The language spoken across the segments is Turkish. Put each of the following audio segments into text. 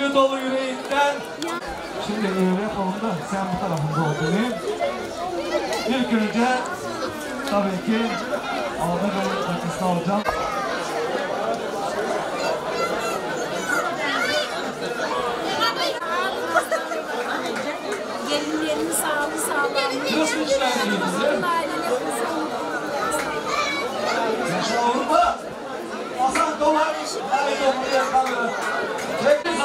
Sevgi, saygı dolu yüreğinden. Şimdi öyle konuda sen bu tarafında oturayım. İlk önce tabii ki Ağda Bey takısını alacağım. Gelinlerin sağlığı sağlamlığı. Nasıl işlendiniz? Yaşa Avrupa. Hasan buraya kamera. Çekti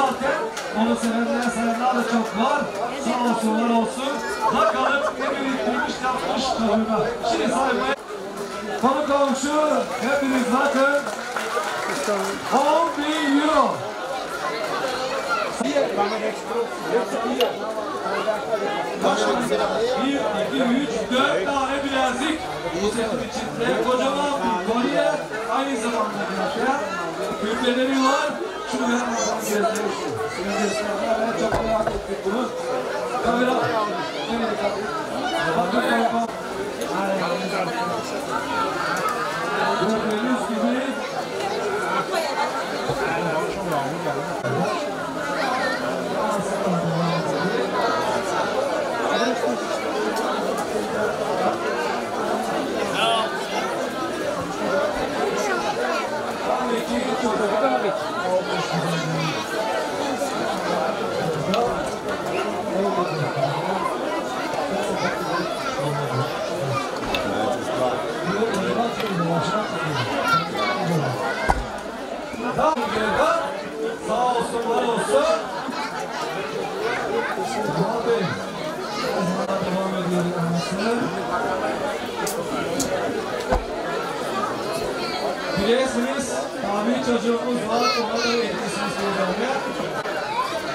zaten. Onu sevenler sevenler de çok var. Sağ olsunlar olsun. Bakalım ne biriktirmiş yapmış durumda. Şimdi saymaya. Konu komşu hepiniz bakın. 10 bin euro. Bir, iki, üç, dört tane bilezik. Bu setin içinde kocaman bir kolye. Aynı zamanda bir Küpeleri var. Şunu. Şunu göstereyim. Ben çok merak ettim bunu. Kamera. Gördüğünüz gibi tabii ki çok Sağ olsun, var olsun. Abi, devam ediyoruz anasını. Bilirsiniz, tabi çocuğumuz var, ona da etkisini söyleyeceğim.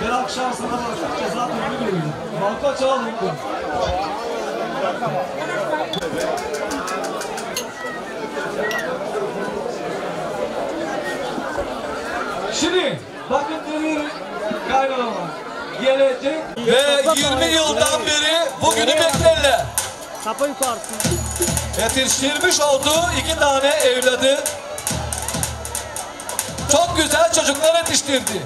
Bir akşam sana başlık ceza türlü veriyorum. Balka çal mutlu. Şimdi bakın bir kaynanama gelecek ve 20 yıldan beri bugünü beklerler. Kapa yukarısı. Yetiştirmiş olduğu iki tane evladı çok güzel çocuklar yetiştirdi.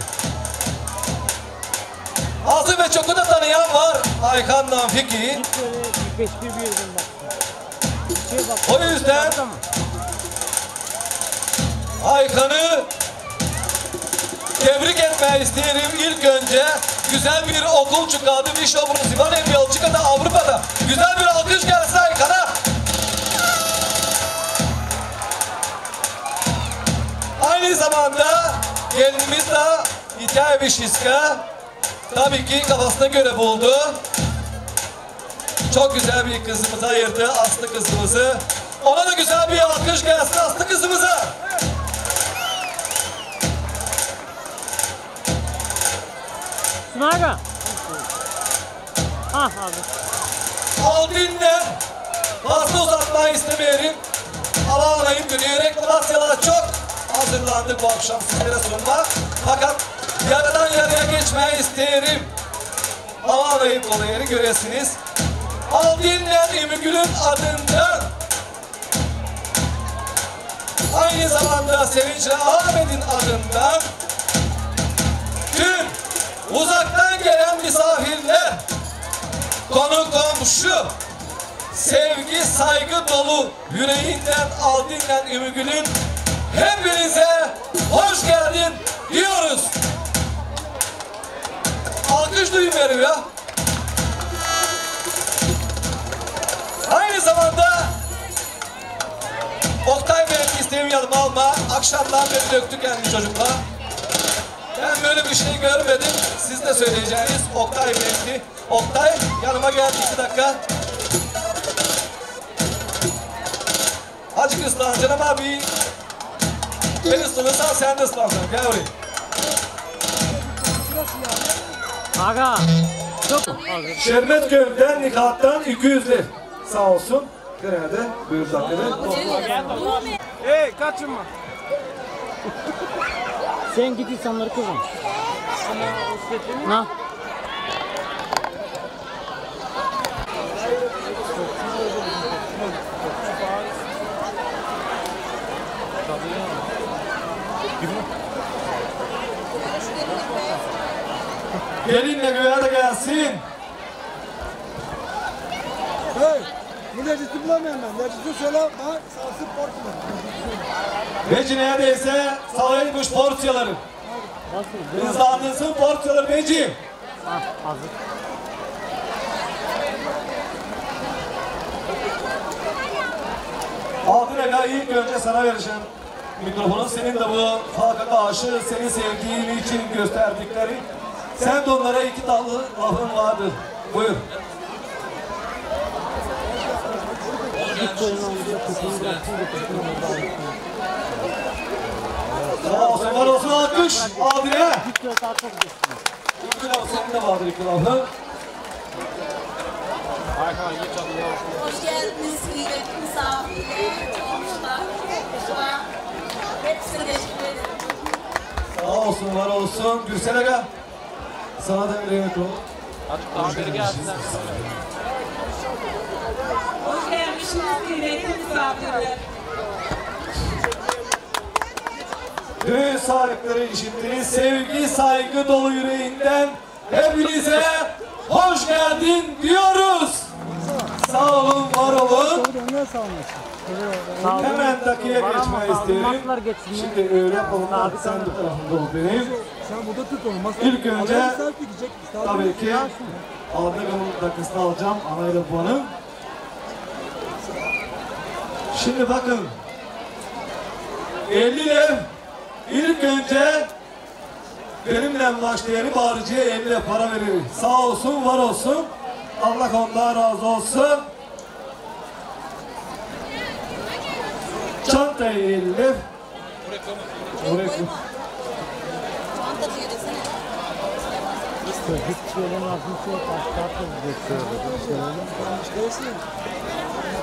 Azı ve çoku da tanıyan var Aykan Namfik'i. Böyle 45 bir bir yerden bak. Şey. O yüzden Aykan'ı tebrik etmeyi isterim ilk önce. Güzel bir okul çıkardı. Bishop Musiman Belçika'da Avrupa'da. Güzel bir alkış gelsin Aykan'a. Aynı zamanda gelinimiz de İtay Vişiska tabii ki kafasına göre buldu. Çok güzel bir kızımızı ayırdı Aslı kızımızı. Ona da güzel bir alkış gelsin Aslı kızımıza. Sunaga. Ah abi. Aldin'den fazla uzatmayı istemeyelim. Hava alayım günü reklamasiyalara çok hazırlandık bu akşam sizlere sunmak. Fakat yarıdan yarıya geçmeyi isterim. Hava alayım kolayını göresiniz. Aldinler İmgül'ün adından Aynı zamanda Sevinçli Ahmet'in adından misafirler Konu komşu Sevgi saygı dolu yüreğinden Aldinler İmgül'ün Hepinize hoş geldin diyoruz. Alkış duyun verim ya. Aynı zamanda Oktay Bey'in isteğimi yanıma alma. Akşamdan beri döktü kendi çocukla. Ben böyle bir şey görmedim. Siz de söyleyeceğiniz Oktay Bey'di. Oktay yanıma geldi iki dakika. Azıcık ıslanacaksın ama bir ben ıslanırsan sen de ıslanacaksın. Gel oraya. Aga. Çok. Şerbet köyünden nikahtan 200 lira. Sağ olsun. Nerede? Buyur zaten. Hey kaçınma. Sen git insanları kızım. Ha. Gelinle göğe de gelsin. Hey, bu necisi bulamayan ben. Necisi söyle, ha, salsın portman. Beci neredeyse saraymış porsiyaları. Hızlandırsın porsiyaları Beci. Ha hazır. Altın Ega ilk önce sana vereceğim mikrofonu. Senin de bu halka aşı, senin sevdiğin için gösterdikleri. Sen de onlara iki dallı lafın vardır. Buyur. Koyun olunca kutuyu bıraksın götürsün onu da alsın. Sağ olsun, alkış. Adile. Git diyor saat çok geçsin. İki laf senin de vardır iki lafı. Hoş geldiniz kıymetli misafirler, komşular, komşular. Hepsine teşekkür ederim. Sağ olsun, var olsun. Gürsel Aga. Sana da vereyim mikrofonu. Hoş gelmişsiniz kıymetli misafirler. Düğün sahipleri işittiniz. Sevgi, saygı dolu yüreğinden hepinize hoş geldin diyoruz. Sağ olun, var olun. Hemen sağ olun. isterim. Şimdi öyle olmaz. Sen bu tarafında ol benim. Sen burada tut onu. Masa. İlk önce- Tabii ki Aldıga'nın dakikasını alacağım. Anayla puanı. Şimdi bakın. 50 lev ilk önce benimle başlayanı bağırıcıya 50 lev para verir. Sağ olsun, var olsun. Allah ondan razı olsun. Çantayı 50 lev. Oraya koy. Çanta diye desene. Hiç söylen lazım şey başka türlü geçiyor.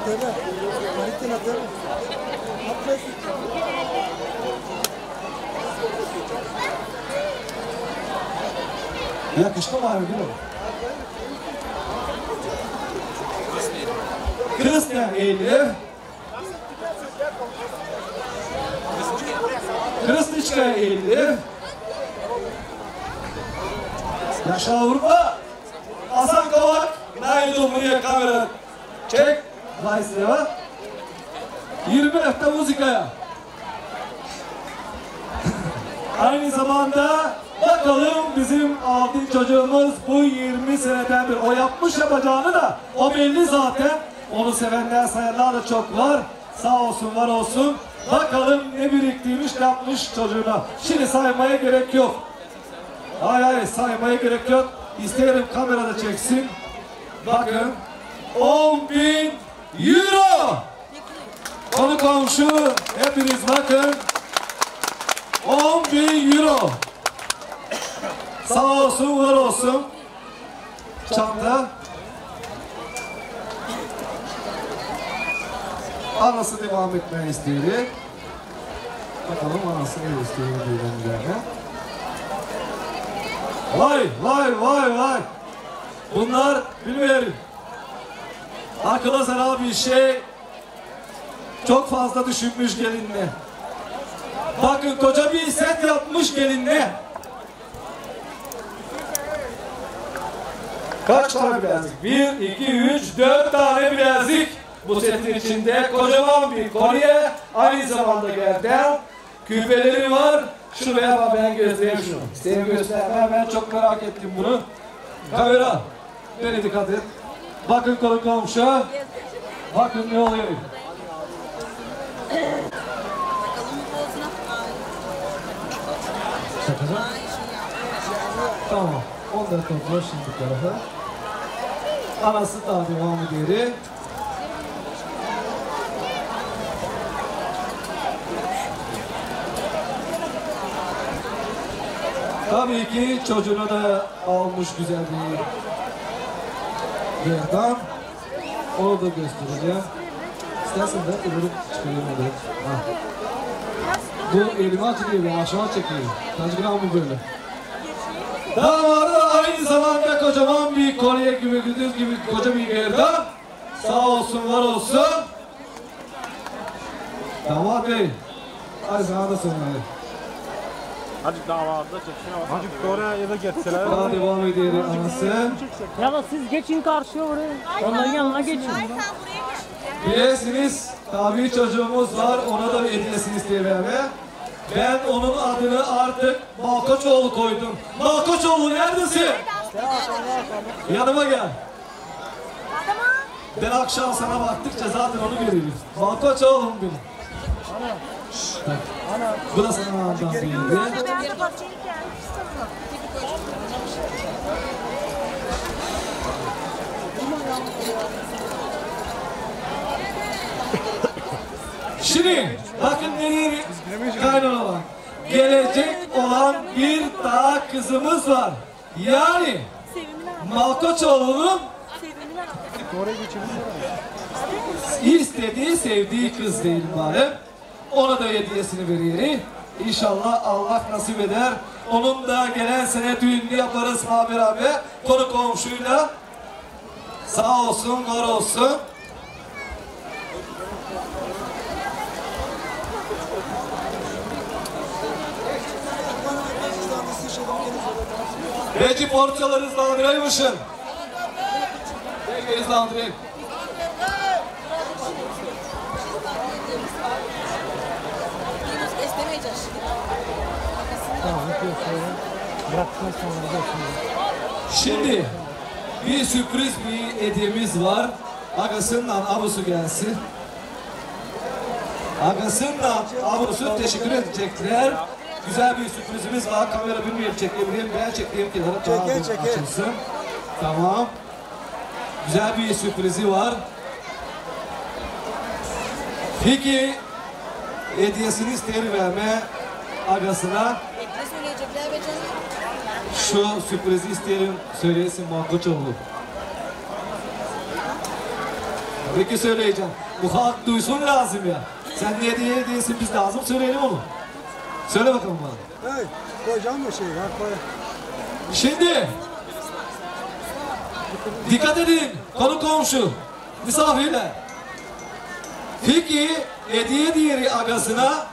Natere. Marite natere. Atlasın. Yakıştı mı abi değil mi? Kristen Elif. Krstiçka Elif. Yaşa Avrupa. Hasan Kavak. Günaydın buraya kamera. Çek. Vayseva. 20 hafta müzikaya. Aynı zamanda bakalım bizim altın çocuğumuz bu 20 seneden bir o yapmış yapacağını da o belli zaten. Onu sevenler sayanlar da çok var. Sağ olsun var olsun. Bakalım ne biriktirmiş yapmış çocuğuna. Şimdi saymaya gerek yok. Hayır hayır saymaya gerek yok. İsterim kamerada çeksin. Bakın 10 bin euro. Konu komşu hepiniz bakın. 10 bin euro. Sağ olsun, var olsun. Çanta. Anası devam etmeyi istedi. Bakalım anası ne istiyor diyelim. Vay, vay, vay, vay. Bunlar bilmiyorum. Akıla zarar bir şey. Çok fazla düşünmüş gelinle. Bakın koca bir set yapmış gelinle. Kaç tane bilezik? Bir, iki, üç, dört tane bilezik. Bu setin içinde kocaman bir kolye, aynı zamanda gerdan, küpeleri var. Şunu veya ben göstereyim şunu. Seni göstermem ben çok merak ettim bunu. Kamera, beni dikkat et. Bakın konu komşu. Bakın ne oluyor. Ya. Tamam. Onları topla şimdi bu tarafa. Anası da devamı geri. Tabii ki çocuğuna da almış güzel bir yerden. Onu da göstereceğim. İstersen de öbürü çıkarayım onu. Ha. Bu elimi açılıyor, ben aşağı çekiyor. Kaç gram bu böyle? Damadı aynı zamanda kocaman bir kolye gibi, gündüz gibi koca bir gerdan. Sağ olsun, var olsun. Damat Bey, hadi sana da söyleyelim. Azıcık daha vardı çeksin ama. Azıcık oraya ya da geçseler. Daha devam ediyor anası. Ya da siz geçin karşıya oraya. Onların yanına geçin. Bilirsiniz, tabii çocuğumuz var, ona da bir hediyesini isteyememe. Ben onun adını artık Malkoçoğlu koydum. Malkoçoğlu neredesin? Yanıma gel. Ben akşam sana baktıkça zaten onu görüyorum. Malkoçoğlum benim. Şşt, bak. Bu da sana ondan bir hediye. Şimdi bakın nereye kaynana bak. Gelecek olan bir daha kızımız var. Yani Malkoçoğlu'nun istediği, sevdiği kız değil bari. Ona da hediyesini veriyorum. İnşallah Allah nasip eder. Onun da gelen sene düğününü yaparız ha beraber. Konu komşuyla. Sağ olsun, var olsun. Peki porçaları hızlandıraymışsın. Peki hızlandırayım. Yunus istemeyeceğiz. Tamam yok şöyle. Bıraksın sonra geçin. Şimdi bir sürpriz bir hediyemiz var. Agasından abusu gelsin. Agasından abusu teşekkür edecekler. Güzel bir sürprizimiz var. Kamera bilmiyorum çekebilirim. Ben çekeyim ki daha açılsın. Tamam. Güzel bir sürprizi var. Peki hediyesini isterim verme agasına. Ne söyleyecekler be canım? Şu sürprizi isteyelim, söyleyesin Mankoçoğlu. Peki söyleyeceğim. Bu halk duysun lazım ya. Sen niye diye değilsin biz lazım söyleyelim onu. Söyle bakalım bana. Hey, koyacağım mı şey? Bak koy. Şimdi. Dikkat edin. Konu komşu. Misafirle. Fiki hediye diğeri agasına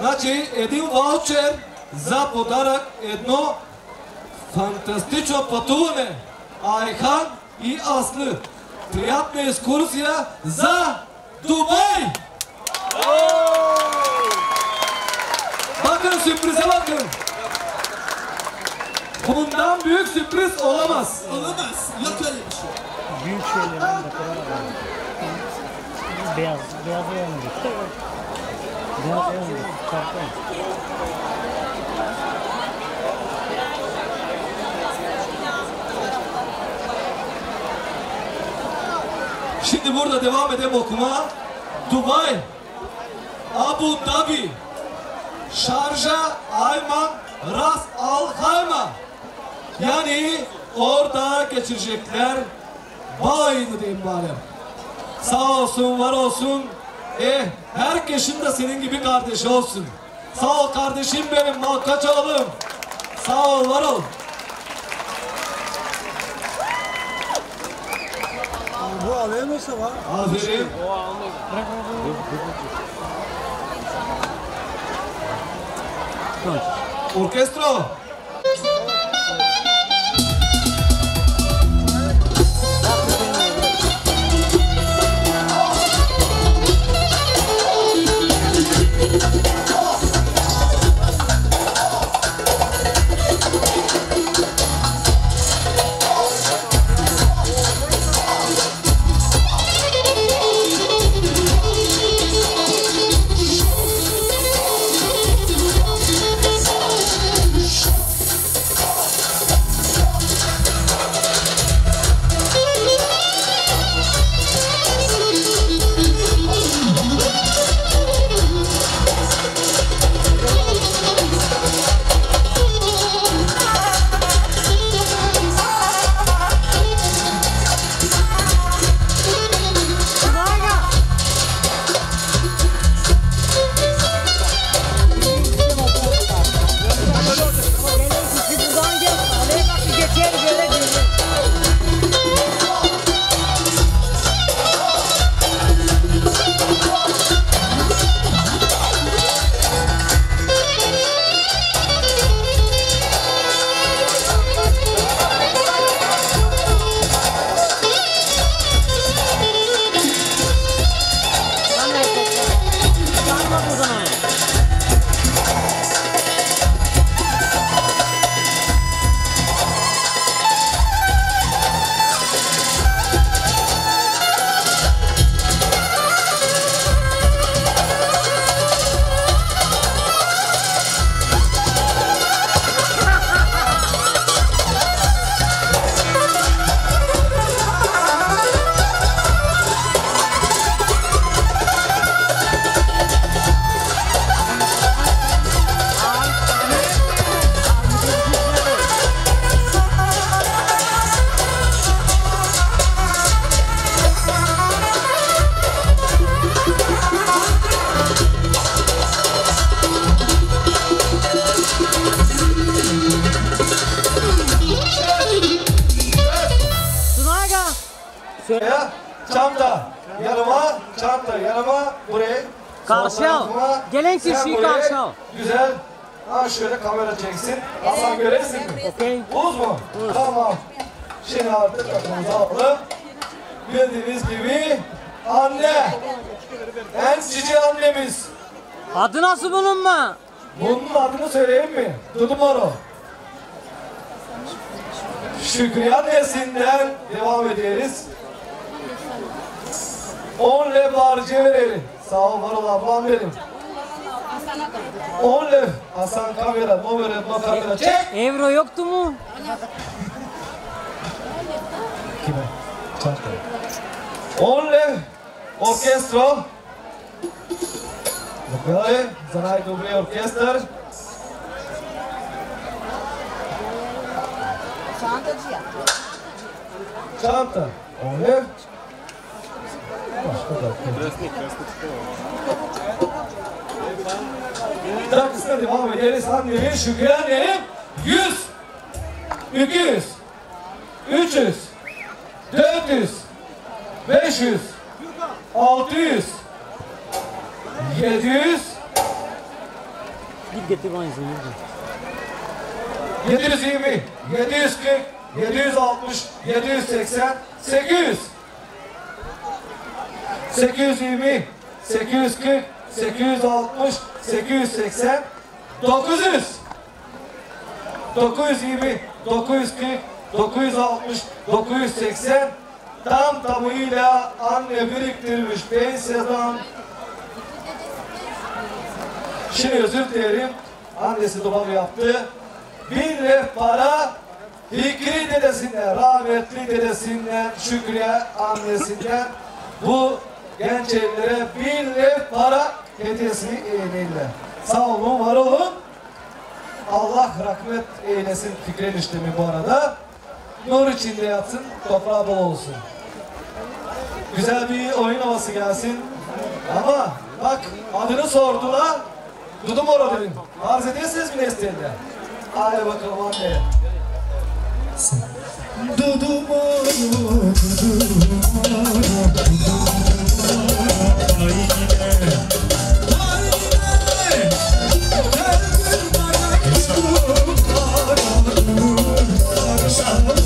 Znači, edin voucher za podarak jedno Fantastično potovanje Ayhan i Aslı. Prijatna ekskursija za Dubaj! Bakın sürprize bakın. Bundan büyük sürpriz olamaz. Olamaz. Yok öyle bir şey. Büyük şeylerin de Beyaz, beyaz yanıyor. Beyaz yanıyor. Çarpıyor. Şimdi burada devam edelim okuma. Dubai, Abu Dhabi, Şarja, Ayman, Ras Al Kayma. Yani orada geçirecekler. Balayını diyeyim bari. Sağ olsun, var olsun. Eh, herkesin de senin gibi kardeşi olsun. Sağ ol kardeşim benim, Malkaç oğlum. Sağ ol, var ol. Bu alayamazsa var. Aferin. Orkestra. 10 lev harcı verelim. Sağ ol var ol ablam benim. 10 lev. Hasan kamera, numara, no kamera çek. Evro yoktu mu? Kime? Çanta. 10 lev. Orkestro. Dokale, za najdobrej orkester. Çantacı ya. Çanta. 10 lev. Başka da. Dakikasına devam ederiz. Annemin, Şükrü annenin 100, 200, 300, 400, 500, 600, 700, Git getir bana izin. 720, 740, 760, 780, 800. 820, 840, 860, 880, 900. 920, 940, 960, 980 tam tamıyla anne biriktirmiş pensiyadan Şimdi özür dilerim. Annesi babam yaptı. Bir ref para Fikri dedesinden, rahmetli dedesinden, Şükriye annesinden bu genç evlere bir ref para hediyesini eğlenirler. Sağ olun, var olun. Allah rahmet eylesin Fikri eniştemi bu arada. Nur içinde yatsın, toprağı bol olsun. Güzel bir oyun havası gelsin. Ama bak adını sordular. Dudu Moro dedim. Arz ediyorsunuz mi Nesli'nde? Hadi bakalım anne. Dudumoro, dudumoro, dudumoro, İki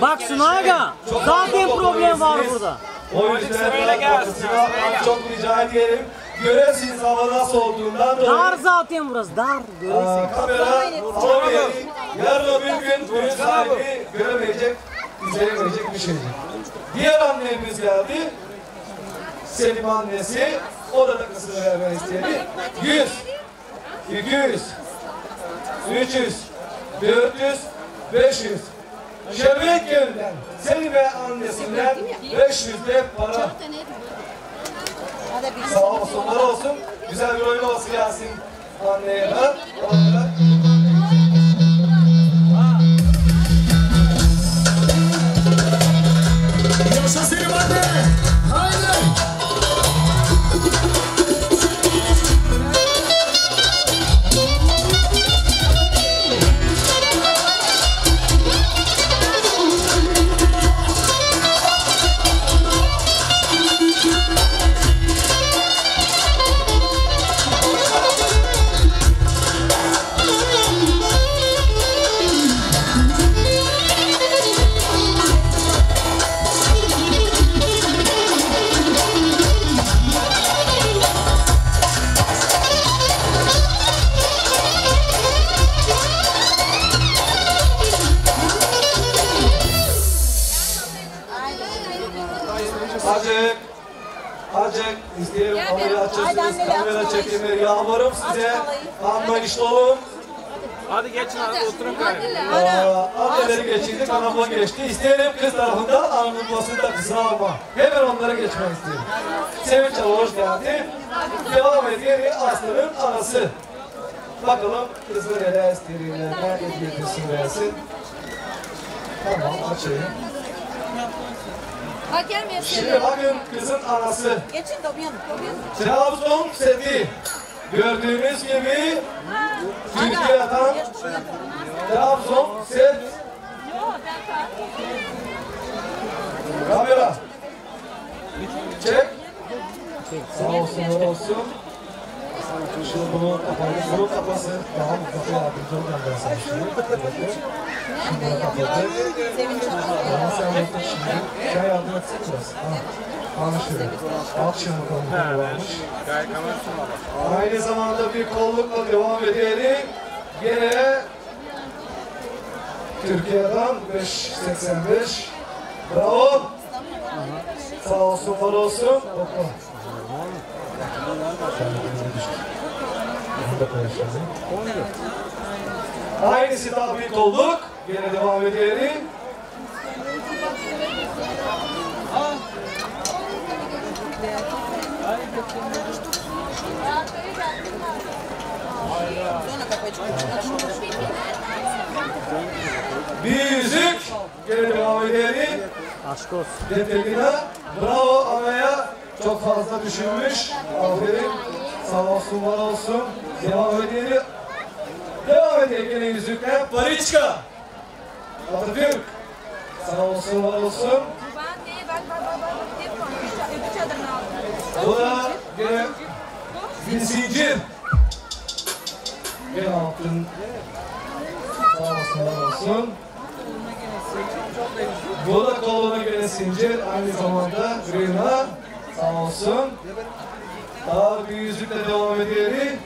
Bak Sunaga. Zaten problem var burada. O yüzden sırayla. çok rica ederim. Göresiniz hava nasıl olduğundan dolayı. Dar zaten burası dar. Aa, kamera alamayacak. Yarın öbür gün ürün sahibi göremeyecek, izleyemeyecek bir şey. Diğer annemiz geldi. Selim annesi. O da takısını vermek istedi. 100, 200, 300, 400, 500. Şebek gölden Selim ve annesinden 500 de para. Sağ olsunlar olsun. Güzel bir oyun olsun gelsin anneye de. Yalvarırım size. Anlayışlı olun. Hadi geçin hadi oturun. Aa, Anneleri geçirdik, anamla geçti. İsteyelim kız tarafından anılmasını da kısa alma. Hemen onlara geçmek istedim. Sevinç hoş geldin. Devam ediyor Aslı'nın anası. Bakalım kızı neler istediğine, ne hediyesini versin. Tamam açayım. Şimdi bakın kızın anası. Geçin. Trabzon seti. Gördüğünüz gibi Türkiye'den Trabzon set. Kamera. Çek. Sağ olsun, olsun. Şimdi bunu kapayın. Bunun kafası daha kafaya yardımcı olacağım ben sana şimdi. Şimdi. Sevinç Hanım. Ama sen yaptın şimdi. Sen yardım etsin biraz. Anlaşılıyor. Akşam bakalım ne varmış. Aynı zamanda bir kollukla devam edelim. Gene Türkiye'den 585. Bravo. Sağ olsun, var olsun. Hoppa. Aynısı tatbik olduk. Gene devam edelim. Bir yüzük. Gene devam edelim. Aşk olsun. Detayına. Bravo anaya. Çok fazla düşünmüş. Aferin. Sağ olsun, var olsun. Devam edelim. Devam edelim yine yüzükle. Bariçka. Atatürk. Sağ olsun, var olsun. Bu da gene bir zincir. Gene altın. Sağ olsun, var olsun. Bu da koluna gene zincir. Aynı zamanda grina. Sağ olsun. Daha bir yüzükle devam edelim.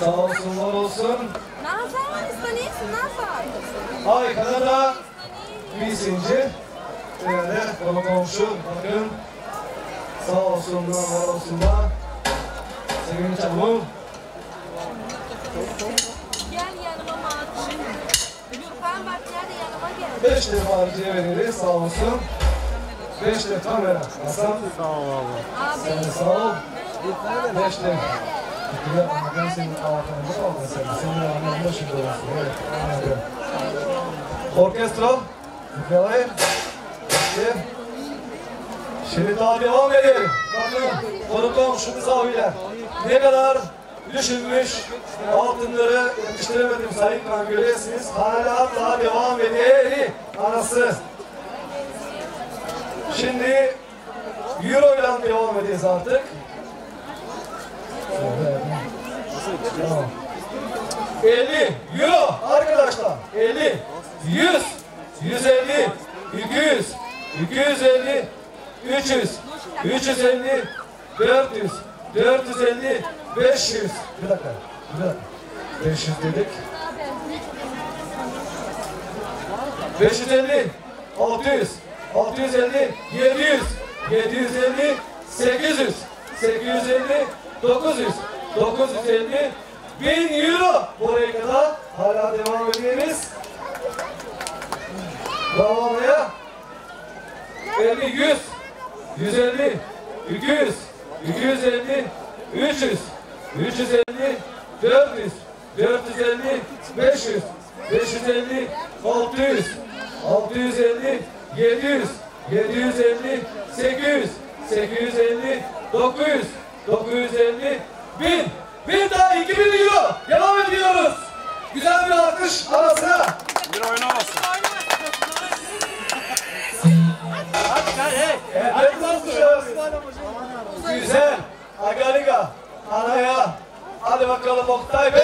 Sağ olsun, var olsun. Nazar, istanisın Nazar. Ay Kanada bir zincir. Şöyle konu komşu bakın. Sağ olsun da var olsun da. Sevinç Hanım. Gel yanıma Matın. Lütfen bak nerede yanıma gel. Beş defa harcaya veririz sağ olsun. Beş de kamera. Hasan Sağ ol abi. sen de sağ ol. Beş de. Güzel bakan senin altında oldu sen. Senin anlamda şimdi olsun. Evet. anladım. Orkestra. İşte. Şimdi daha devam edelim. Bakın konu komşu misafirler. Ne kadar düşünmüş altınları yetiştiremedim Sayın görüyorsunuz. Hala daha devam edelim. Anası. Şimdi Euro ile devam edeceğiz artık. Tamam. 50 Euro arkadaşlar 50 100 150 200 250 300 350 400 450 500 bir dakika bir dakika 500 dedik 550 600 650 700 750 800 850 900 950 1000 euro buraya kadar hala devam ediyoruz. Bravo oraya. 50 100 150 200 250 300 350 400 450 500 550 600 650 700 750 800 850 900 950 1000 1000 daha 2000 euro devam ediyoruz güzel bir alkış arasına Bir oynamasın. Evet. Güzel. Agaliga. Anaya. Hadi bakalım Oktay Bey.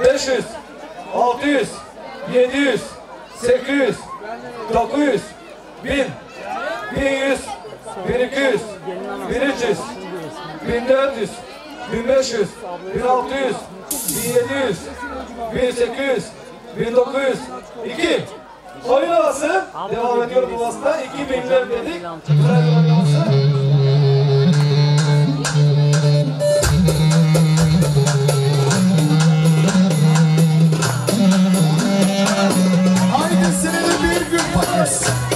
500, 600, 700, 800, 900, 1000, 1100, 1200, 1300, 1400, 1500, 1600, 1700, 1800, 1900, 2. Oyun havası devam ediyor bu hasta. 2000'ler dedik. best.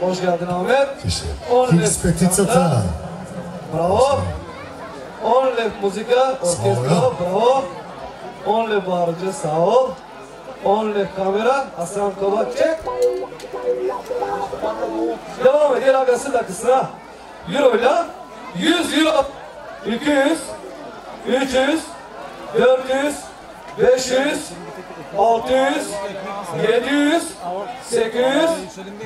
Hoş geldin Ahmet. Left Peticata. Bravo. On left muzika, orkestra, bravo. On left bağırıcı, sağ ol. On left kamera, Hasan Kobak çek. Devam ediyor agası da kısa. Euro'yla 100 euro, 200, 300, 400, 500, 600, 700, 800,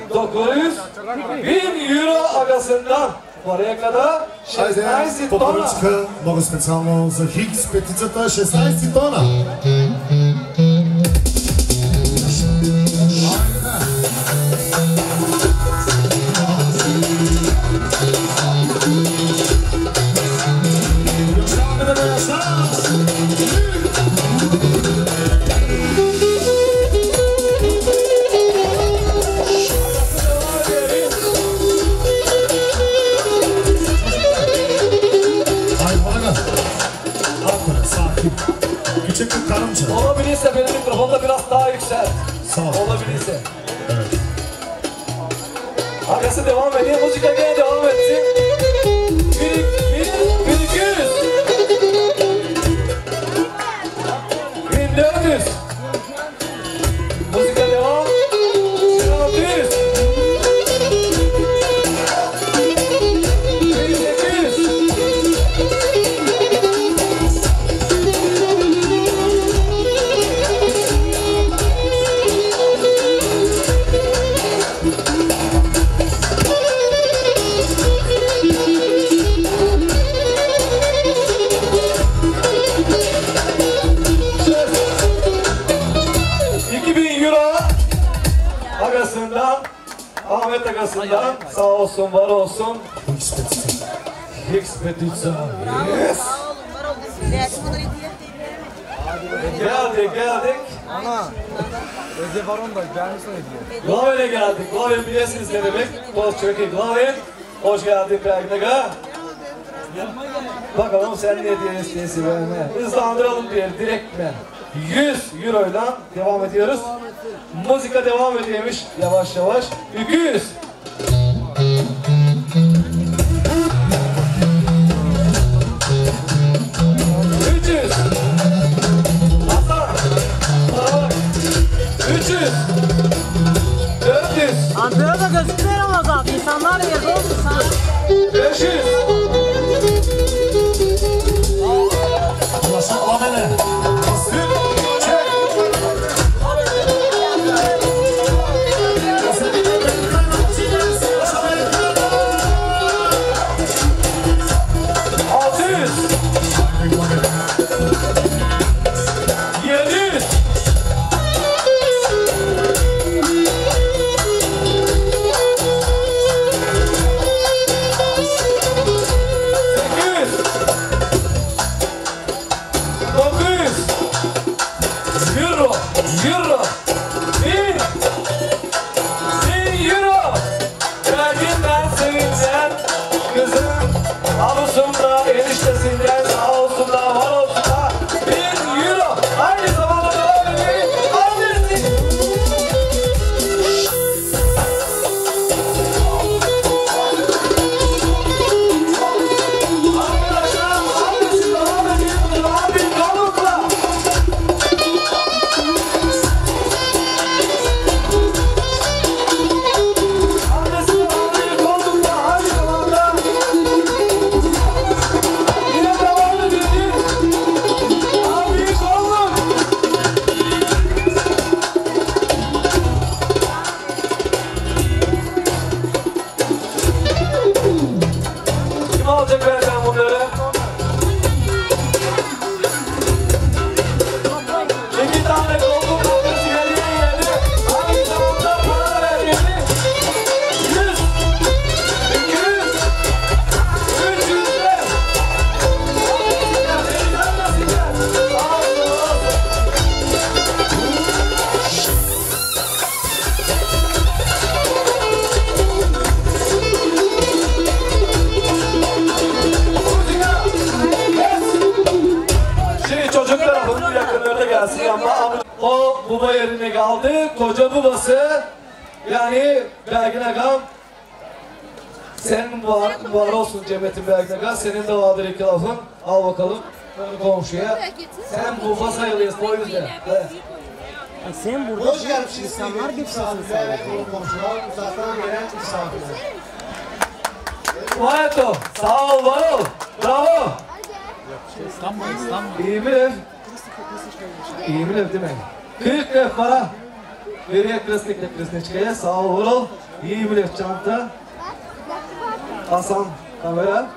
900, 1000 euro agasından paraya kadar 16 Ajde, tona. poporučka, mnogo specijalno za Higgs Peticata, 16 tona. Agası devam ediyor. Müzik gene devam Ahmet agasından sağ olsun var olsun. Petitsa yes. Geldik geldik. Ana. Recep Aron da gelmiş hediye. Glaven'e geldik. Glaven bilirsiniz ne demek. Toz Çöki Glaven Hoş geldin Pragna'ya Bakalım sen ne benimle Hızlandıralım diyelim direkt mi 100 euroyla devam ediyoruz. Müzika devam ediyormuş yavaş yavaş. 200 300 Hasan Bana bak 300 400 Ankara'da gözükmüyor ama zaten. İnsanlar yerde olsun sana. 500 Ulaşan amele. Senin de vardır iki lafın al bakalım onu komşuya sen sayılıyorsun o yüzden evet. Ay sen burada Hoş gelmişsiniz insanlar geçiyorsun konu komşular, uzaktan gelen misafirler. Muhayeto sağ ol var ol bravo İyi mi ev? İyi mi ev değil mi? Kırık ev para. Veriye krasnikle krasniçkaya sağ ol var ol. İyi mi ev çanta? Hasan kamera.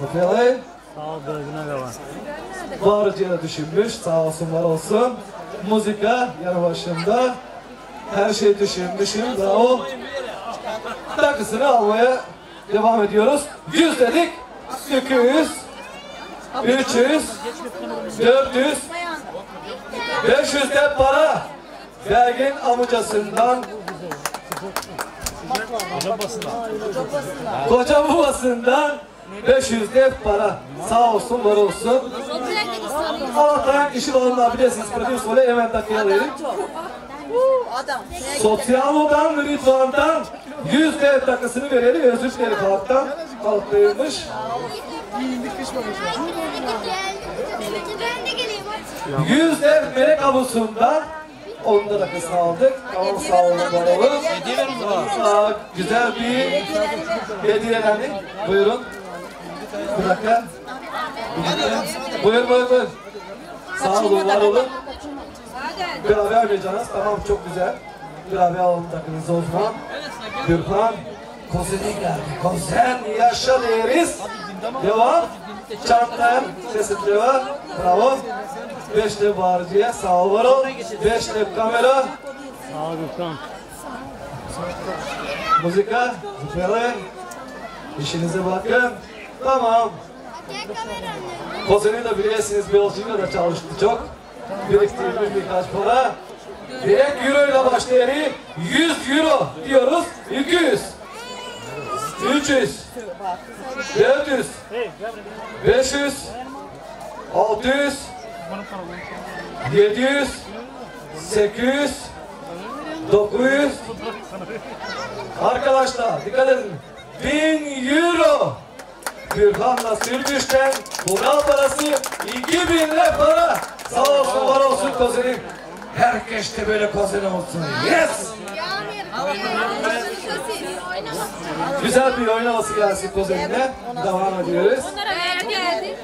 Zıplayalım. Sağ ol Aga var. Bağırıcıya düşünmüş sağ olsun var olsun. Muzika yanı başında. Her şey düşünmüşüm bravo. Takısını almaya devam ediyoruz. 100 dedik. 200. 300. 400. 500 de para. Bergin amcasından Koca babasından 500 de para. Sağ olsun, var olsun. Allah'tan kişi olanlar bilirsiniz. Prodüsörü hemen takıyalım. Adam. Sosyal odan Rıdvan'dan 100 dev takısını verelim. Özür dilerim halktan. Ben de geleyim. 100 dev melek avusundan onun da takısını aldık. Tamam sağ olun, var olun. Güzel bir hediyelendik. Buyurun. Bir dakika. Bir dakika. Buyur buyur buyur. Sağ olun, var olun. Beraber vereceğiz. Tamam çok güzel. Beraber alalım takınızı o zaman. Gürkan. Kozeni geldi. Kozen yaşa deriz. Devam. Çanta. Sesin devam. Bravo. Beş de bağırıcıya sağ ol var ol. Beş de kamera. Sağ ol Gürkan. Muzika. Zıplayalım. İşinize bakın. Tamam. Kozeni de bilirsiniz Belçika'da da çalıştı çok. Biriktirmiş birkaç para. Direkt euro ile başlayan 100 euro diyoruz. 200. 300. 400. 500. 600. 700. 800. 900. Arkadaşlar dikkat edin. 1000 euro. Gürkan'la Sürbüş'ten Bural parası 2000 lira para. Sağ olsun var olsun kozeni. Herkes de böyle kozeni olsun. Yes! Güzel bir oynaması gelsin kozenine. Devam ediyoruz. geldi.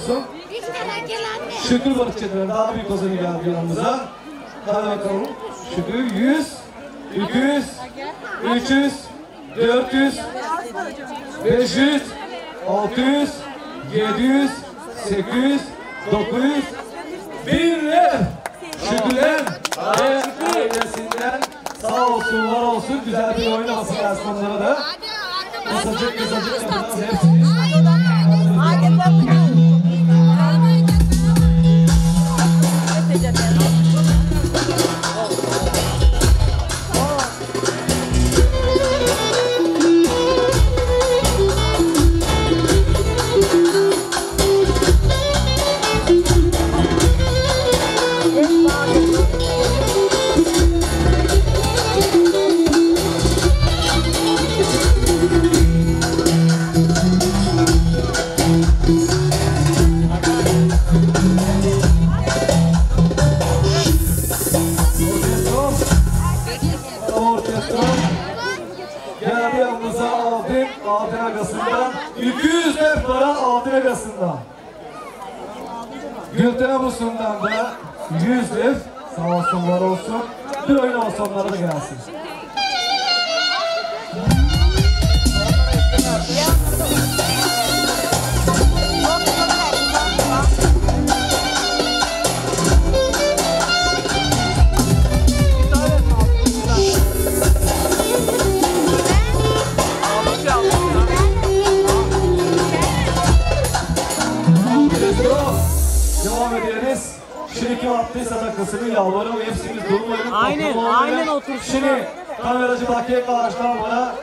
Olsun olsun. Barış Çetin'den daha büyük kozanı geldi yanımıza. Hadi bakalım. Şükür 100, 200, 300, 400, 500, 600, 700, 800, 900, 1000 lira. Şükürler ve ailesinden sağ olsun var olsun güzel bir oynaması gelsin onlara da. Kısacık kısacık hepsini. Aslan. Gülten Busun'dan da 100 lira. Sağ olsun var olsun. Bir oyun olsun onlara da gelsin. Attıysa takısını yalvarırım hepsiniz durmayın. Aynen, aynen otursunlar. Şimdi kameracı Bakiye karşıdan bana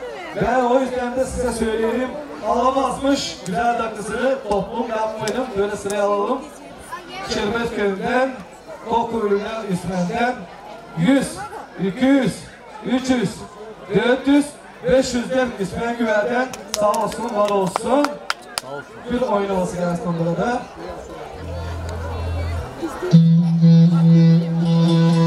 ben o yüzden de size söyleyeyim. Alamazmış güzel takısını toplum yapmayalım. Böyle sıraya alalım. Çirmez köyünden, Kokuylu'na İsmen'den 100, 200, 300, 400, 500'den İsmen Güver'den sağ olsun, var olsun. Bir oynaması gelsin onlara da. Mm-hmm.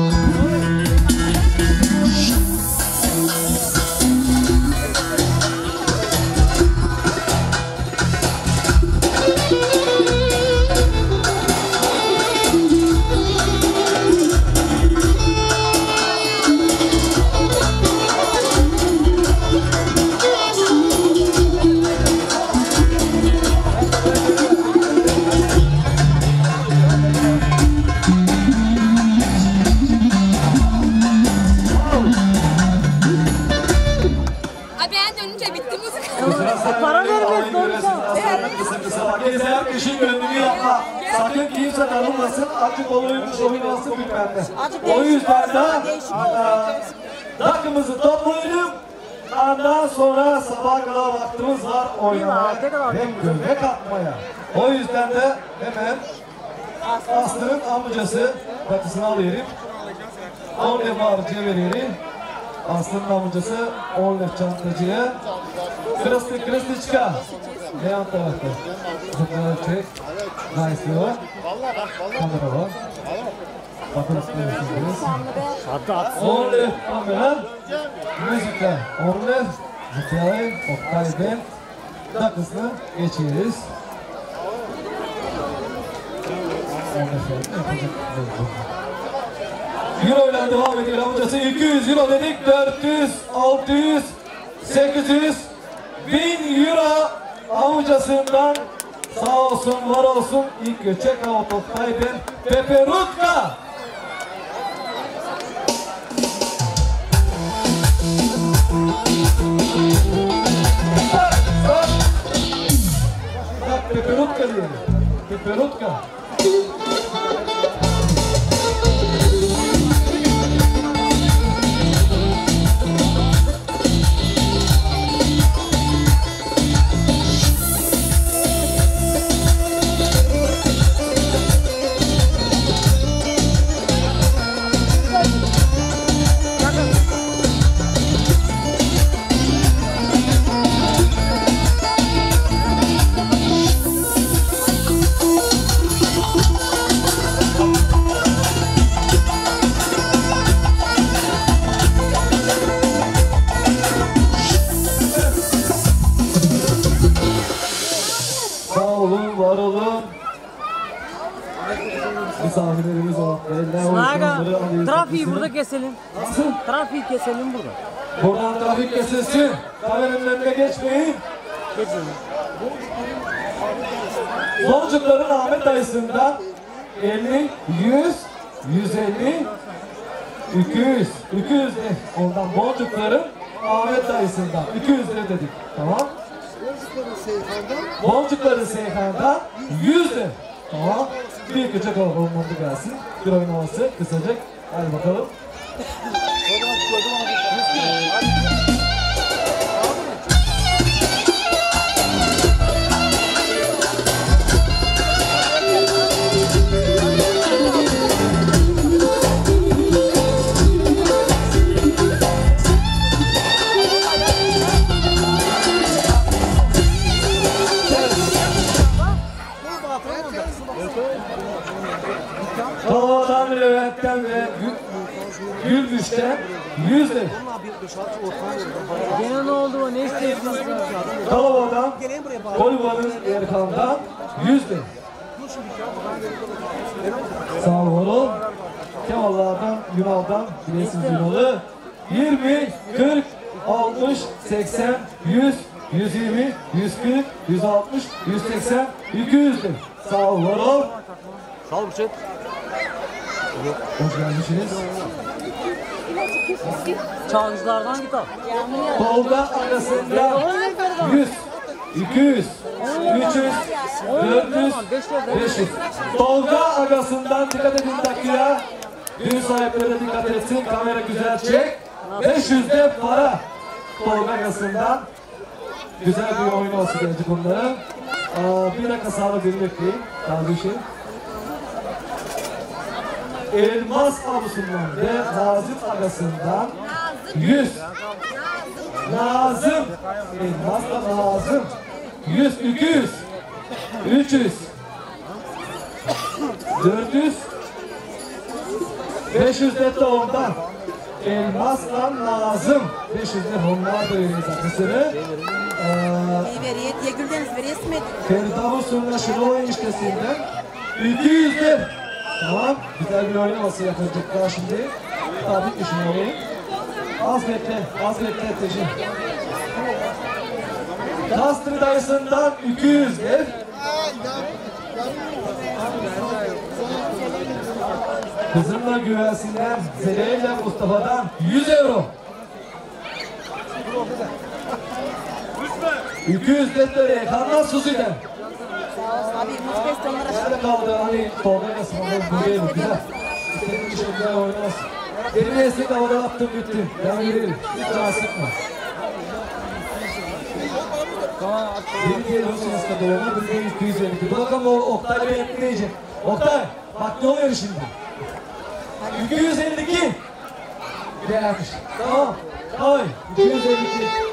Kimse darılmasın. Açık oyunmuş oynasın bilmem ne. O yüzden de takımızı toplayalım. Ondan sonra sabah kadar vaktimiz var oynamaya ve göbek atmaya. O yüzden de hemen Aslı'nın amcası bakısını alıyorum. 10 defa harcıya veriyorum. Aslı'nın amcası 10 lef çantacıya. Kırıstı, kırıstıçka. Yan tarafta? Zıplayarak çek. Nice diyor. Kamera var. Bakın istiyorsunuz. Hatta at. 10 lef kamera. Müzikler 10 lef. Zıplayarak Oktay Ben. Dakısını geçiyoruz. 10 lef yapacak. Euro ile devam ediyor amcası 200 euro dedik 400 600 800 1000 euro amcasından sağ olsun var olsun. İlk göçek autoktayden Pepe Rutka! Pepe Rutka diyor. Pepe Rutka keselim. Nasıl? Trafiği keselim burada. Buradan trafik kesilsin. Kameranın önüne geçmeyin. Geçelim. Boncukların Ahmet dayısından 50, 100, 150, 200, 200 de ondan boncukların Ahmet dayısından 200 lira dedik. Tamam. Boncukların Seyhan'dan 100 lira. Tamam. Bir küçük olmadı gelsin. Bir oynaması kısacık. Hadi bakalım. Kalabalıktan Gene ne oldu o? Ne istiyorsunuz? Kalabalıktan Koliba'nın Erkan'dan 100 lira. Sağ ol oğlum. Kemal'lardan, Yunal'dan, Bilesiz Yunal'ı 20, 40, 60, 80, 100, 120, 140, 160, 180, 200 lira. Sağ ol oğlum. Sağ ol Burçet. Hoş gelmişsiniz. Çağrıcılardan git al. Tolga arasında 100, 200, 300, 400, 500. Tolga arasından dikkat edin dakikaya. Düğün sahipleri dikkat etsin. Kamera güzel çek. 500 de para. Tolga arasından. Güzel bir oyun olsun gelecek onların. Aa, bir dakika sağlık beni bekleyin. Kardeşim. Elmas avlusundan ve Nazım arasından 100. Lazım. Elmas da lazım. 100, 200, 300, 400, 500 de de ondan. Elmasla lazım. 500 de onlar da öyle zaten. Ee, Veriye, diye güldeniz, veriye ismet. Ferdavus'un Şenol eniştesinden 200 de. Tamam. Güzel bir oynaması yapacaklar şimdi. Ki şunu alayım. Az bekle, az bekle Tecin. Kastri dayısından 200 dev. Kızımla güvensinden Zeliha ile Mustafa'dan 100 euro. 200 de Reyhan'dan Suzi'den. Nerede kaldı hani Tolga Kasım'ın buradayım güzel. İstediğin bir şey güzel oynasın. Elini esnek havada attım bitti. Ben yürüyelim. Hiç can sıkma. Biri geliyorsun ıska dolama, biri de 250. Bakalım o Oktay Bey ekleyecek. Oktay, bak ne oluyor şimdi? 252. Gelmiş. Tamam. Oy, 252.